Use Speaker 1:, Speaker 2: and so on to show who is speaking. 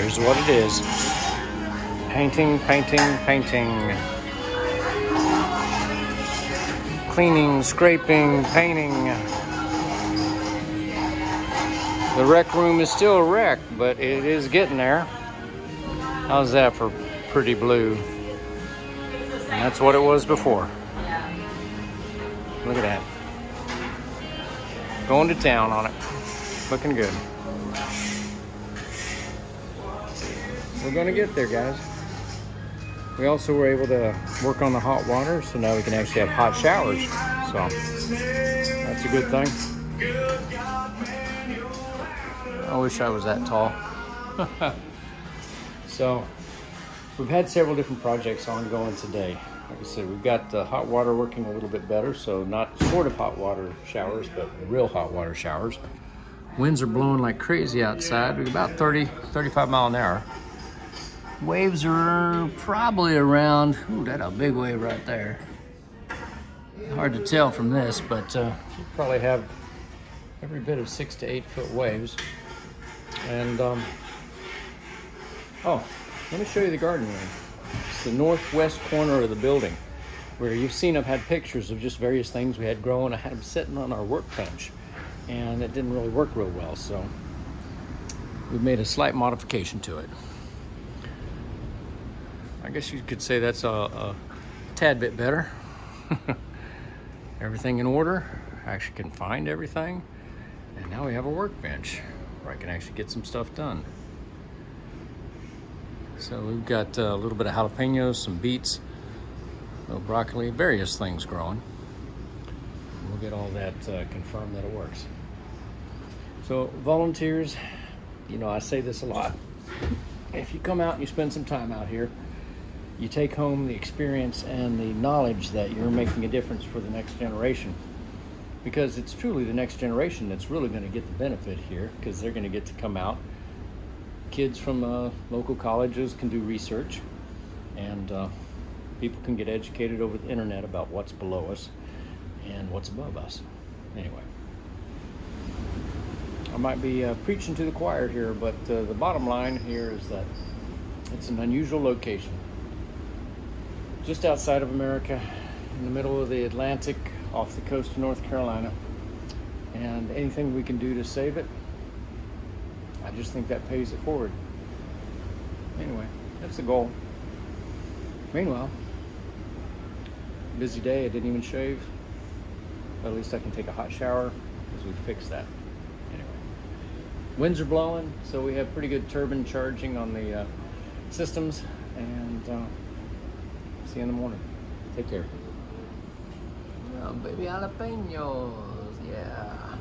Speaker 1: Here's what it is. Painting, painting, painting. Cleaning, scraping, painting. The rec room is still a wreck, but it is getting there. How's that for pretty blue? And that's what it was before. Look at that. Going to town on it. Looking good. We're going to get there, guys. We also were able to work on the hot water, so now we can actually have hot showers. So that's a good thing. I wish I was that tall. so we've had several different projects ongoing today. Like I said, we've got the hot water working a little bit better, so not sort of hot water showers, but real hot water showers. Winds are blowing like crazy outside. We're about 30, 35 mile an hour. Waves are probably around, ooh, that's a big wave right there. Hard to tell from this, but uh, you probably have every bit of six to eight foot waves. And, um, oh, let me show you the garden room. It's the northwest corner of the building where you've seen I've had pictures of just various things we had growing. I had them sitting on our workbench and it didn't really work real well. So we made a slight modification to it. I guess you could say that's a, a tad bit better. everything in order. I actually can find everything. And now we have a workbench where I can actually get some stuff done. So we've got a little bit of jalapenos, some beets, little broccoli, various things growing. We'll get all that uh, confirmed that it works. So volunteers, you know, I say this a lot. If you come out and you spend some time out here, you take home the experience and the knowledge that you're making a difference for the next generation. Because it's truly the next generation that's really going to get the benefit here because they're going to get to come out kids from uh, local colleges can do research and uh, people can get educated over the internet about what's below us and what's above us. Anyway, I might be uh, preaching to the choir here, but uh, the bottom line here is that it's an unusual location. Just outside of America, in the middle of the Atlantic, off the coast of North Carolina, and anything we can do to save it I just think that pays it forward. Anyway, that's the goal. Meanwhile, busy day, I didn't even shave. But at least I can take a hot shower because we fixed that. Anyway, winds are blowing, so we have pretty good turbine charging on the uh, systems. And uh, see you in the morning. Take care.
Speaker 2: Oh, baby jalapenos, yeah.